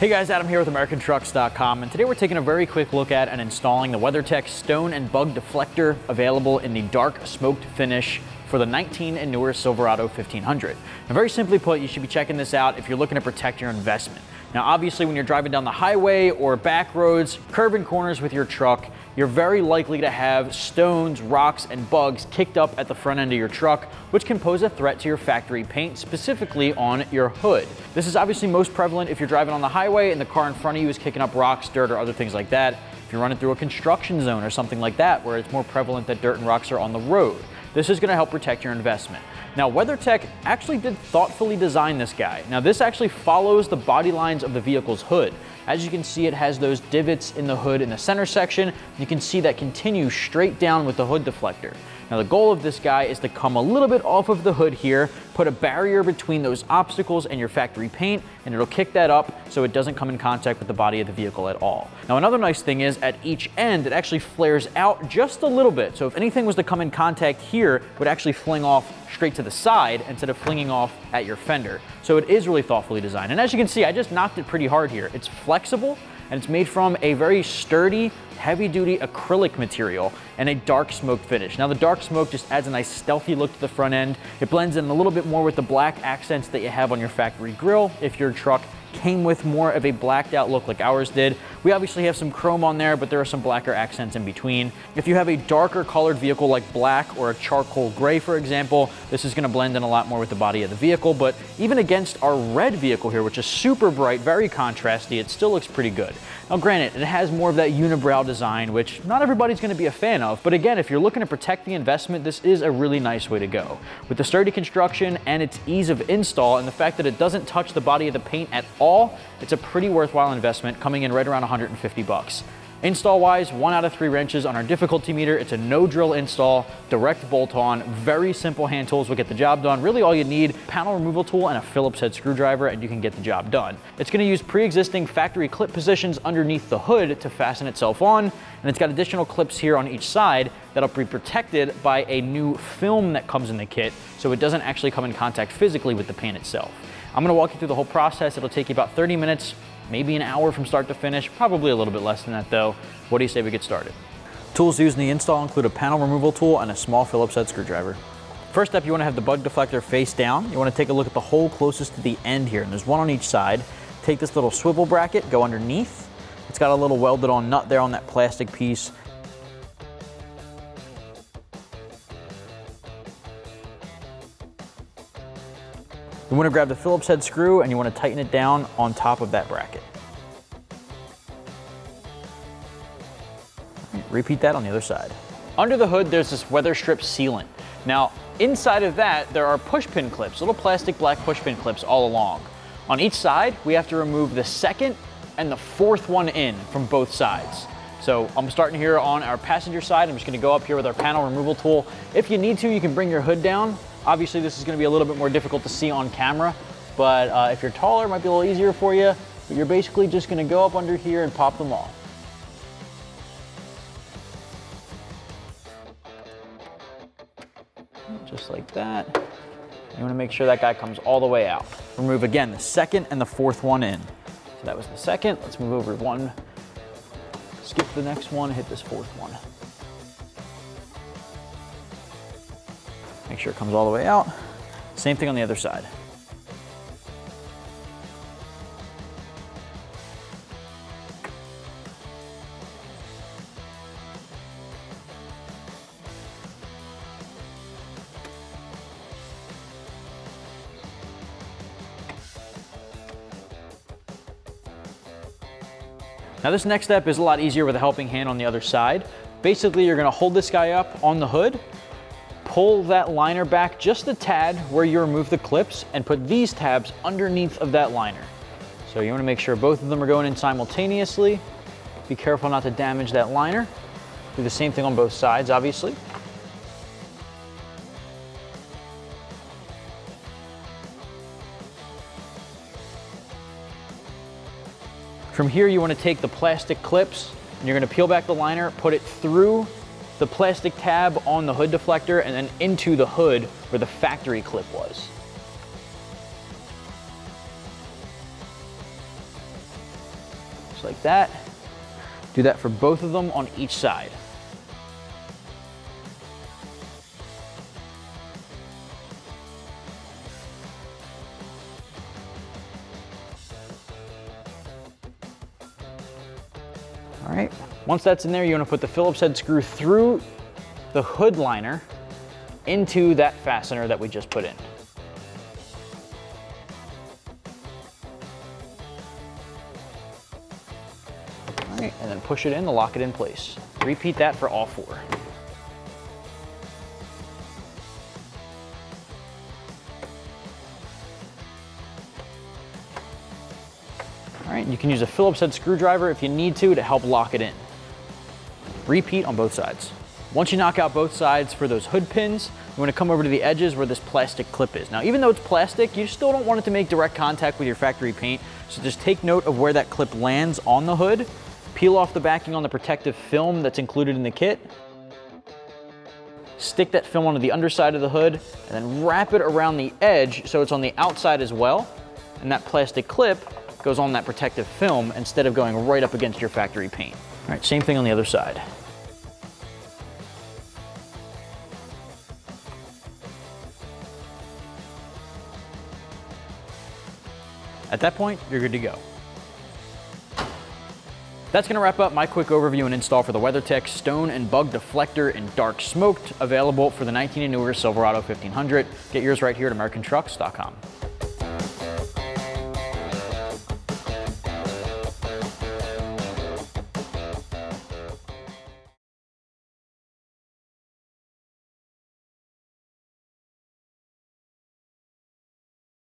Hey guys, Adam here with AmericanTrucks.com, and today we're taking a very quick look at and installing the WeatherTech Stone and Bug Deflector available in the dark smoked finish for the 19 and newer Silverado 1500. Now very simply put, you should be checking this out if you're looking to protect your investment. Now obviously when you're driving down the highway or back roads, curving corners with your truck, you're very likely to have stones, rocks, and bugs kicked up at the front end of your truck, which can pose a threat to your factory paint, specifically on your hood. This is obviously most prevalent if you're driving on the highway and the car in front of you is kicking up rocks, dirt, or other things like that. If you're running through a construction zone or something like that, where it's more prevalent that dirt and rocks are on the road. This is gonna help protect your investment. Now, WeatherTech actually did thoughtfully design this guy. Now, this actually follows the body lines of the vehicle's hood. As you can see, it has those divots in the hood in the center section. You can see that continue straight down with the hood deflector. Now the goal of this guy is to come a little bit off of the hood here, put a barrier between those obstacles and your factory paint, and it'll kick that up so it doesn't come in contact with the body of the vehicle at all. Now another nice thing is at each end, it actually flares out just a little bit. So if anything was to come in contact here, it would actually fling off straight to the side instead of flinging off at your fender. So it is really thoughtfully designed. And as you can see, I just knocked it pretty hard here. It's flexible and it's made from a very sturdy heavy duty acrylic material and a dark smoke finish. Now the dark smoke just adds a nice stealthy look to the front end. It blends in a little bit more with the black accents that you have on your factory grille if your truck came with more of a blacked out look like ours did. We obviously have some chrome on there, but there are some blacker accents in between. If you have a darker colored vehicle like black or a charcoal gray, for example, this is gonna blend in a lot more with the body of the vehicle, but even against our red vehicle here, which is super bright, very contrasty, it still looks pretty good. Now granted, it has more of that unibrow design, which not everybody's gonna be a fan of, but again, if you're looking to protect the investment, this is a really nice way to go. With the sturdy construction and its ease of install and the fact that it doesn't touch the body of the paint at all, it's a pretty worthwhile investment coming in right around 150 bucks. Install wise, one out of three wrenches on our difficulty meter. It's a no drill install, direct bolt on, very simple hand tools will get the job done. Really all you need, panel removal tool and a Phillips head screwdriver and you can get the job done. It's gonna use pre-existing factory clip positions underneath the hood to fasten itself on. And it's got additional clips here on each side that'll be protected by a new film that comes in the kit so it doesn't actually come in contact physically with the pan itself. I'm gonna walk you through the whole process. It'll take you about 30 minutes maybe an hour from start to finish, probably a little bit less than that though. What do you say we get started? Tools used in the install include a panel removal tool and a small Phillips head screwdriver. First up, you wanna have the bug deflector face down. You wanna take a look at the hole closest to the end here, and there's one on each side. Take this little swivel bracket, go underneath. It's got a little welded on nut there on that plastic piece. You want to grab the Phillips head screw and you want to tighten it down on top of that bracket. Repeat that on the other side. Under the hood, there's this weather strip sealant. Now, inside of that, there are push pin clips, little plastic black push pin clips all along. On each side, we have to remove the second and the fourth one in from both sides. So I'm starting here on our passenger side. I'm just gonna go up here with our panel removal tool. If you need to, you can bring your hood down Obviously this is gonna be a little bit more difficult to see on camera, but uh, if you're taller, it might be a little easier for you. But you're basically just gonna go up under here and pop them off. Just like that. You wanna make sure that guy comes all the way out. Remove again the second and the fourth one in. So that was the second. Let's move over one. Skip the next one, hit this fourth one. Make sure it comes all the way out. Same thing on the other side. Now this next step is a lot easier with a helping hand on the other side. Basically, you're gonna hold this guy up on the hood pull that liner back just a tad where you remove the clips and put these tabs underneath of that liner. So you wanna make sure both of them are going in simultaneously. Be careful not to damage that liner. Do the same thing on both sides, obviously. From here, you wanna take the plastic clips and you're gonna peel back the liner, put it through the plastic tab on the hood deflector and then into the hood where the factory clip was. just like that. Do that for both of them on each side. All right, once that's in there, you wanna put the Phillips head screw through the hood liner into that fastener that we just put in. All right, and then push it in to lock it in place. Repeat that for all four. Right, you can use a Phillips head screwdriver if you need to to help lock it in. Repeat on both sides. Once you knock out both sides for those hood pins, you wanna come over to the edges where this plastic clip is. Now, even though it's plastic, you still don't want it to make direct contact with your factory paint, so just take note of where that clip lands on the hood, peel off the backing on the protective film that's included in the kit, stick that film onto the underside of the hood, and then wrap it around the edge so it's on the outside as well, and that plastic clip goes on that protective film instead of going right up against your factory paint. All right, same thing on the other side. At that point, you're good to go. That's gonna wrap up my quick overview and install for the WeatherTech Stone and Bug Deflector in Dark Smoked, available for the 19 and newer Silverado 1500. Get yours right here at AmericanTrucks.com.